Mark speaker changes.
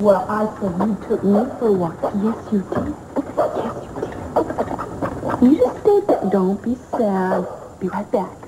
Speaker 1: Well, I said you took me for a walk.
Speaker 2: Yes, you did. Yes, you did. You just stay there. Don't be sad. Be right back.